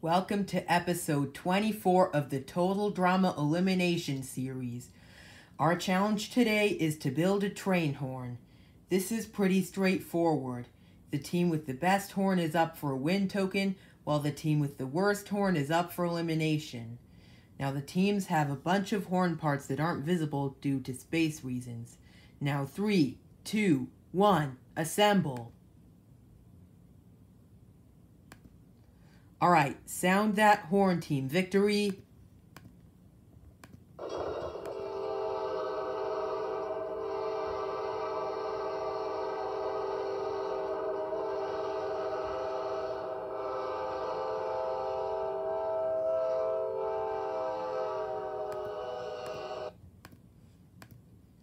Welcome to episode 24 of the Total Drama Elimination Series. Our challenge today is to build a train horn. This is pretty straightforward. The team with the best horn is up for a win token, while the team with the worst horn is up for elimination. Now the teams have a bunch of horn parts that aren't visible due to space reasons. Now three, two, one, assemble. All right, sound that horn team. Victory.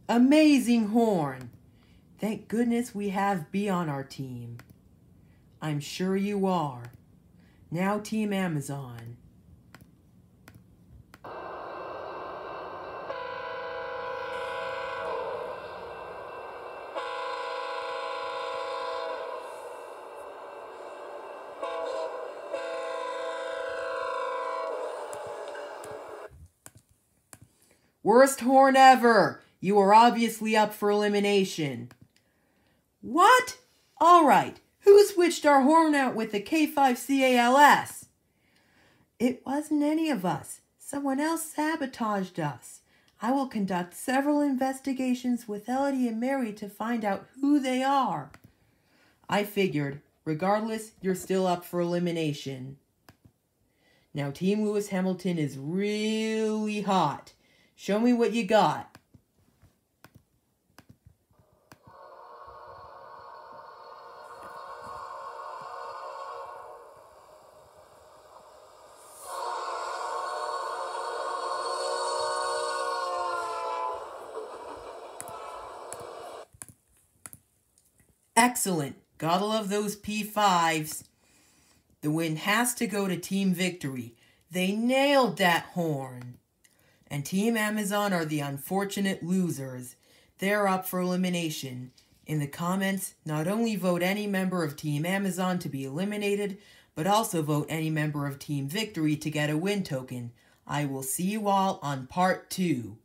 Amazing horn. Thank goodness we have B on our team. I'm sure you are. Now Team Amazon. Worst horn ever! You are obviously up for elimination. What? Alright, who switched our horn out with the K5CALS? It wasn't any of us. Someone else sabotaged us. I will conduct several investigations with Elodie and Mary to find out who they are. I figured. Regardless, you're still up for elimination. Now, Team Lewis Hamilton is really hot. Show me what you got. Excellent. Gotta love those P5s. The win has to go to Team Victory. They nailed that horn. And Team Amazon are the unfortunate losers. They're up for elimination. In the comments, not only vote any member of Team Amazon to be eliminated, but also vote any member of Team Victory to get a win token. I will see you all on part 2.